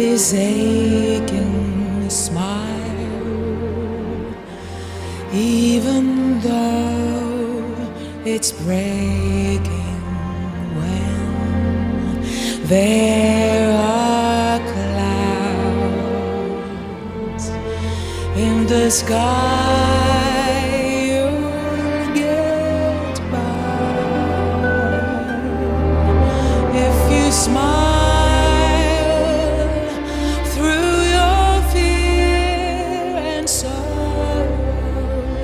his aching smile, even though it's breaking when there are clouds in the sky.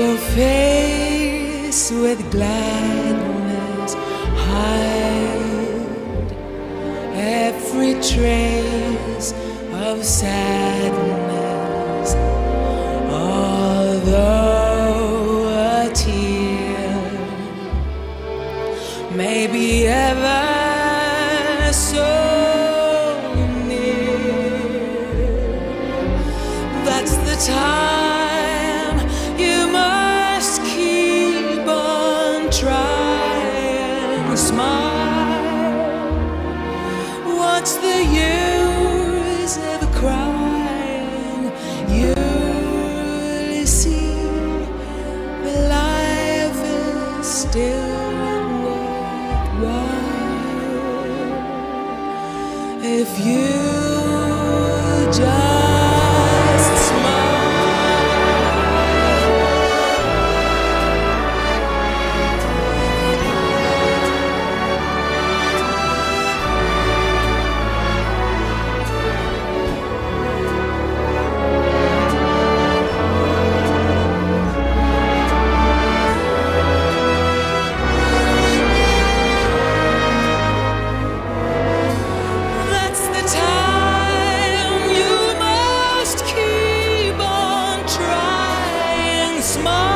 your face with gladness, hide every trace of sadness. Although a tear may be ever so near, that's the time What's the use of crying? See that life is still worthwhile if you smile.